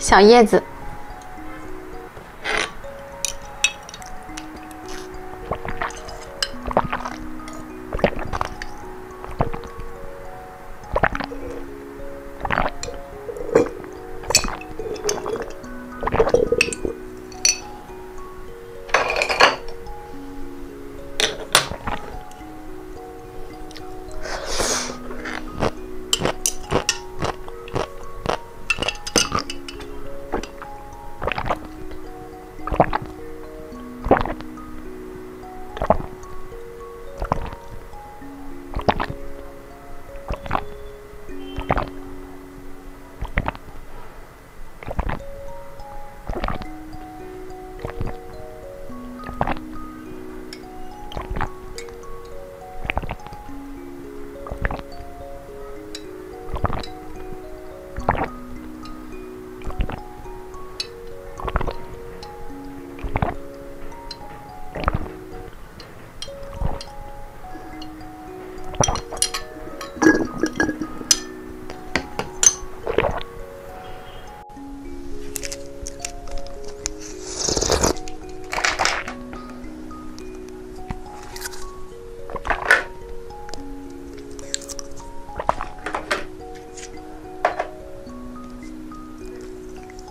小叶子。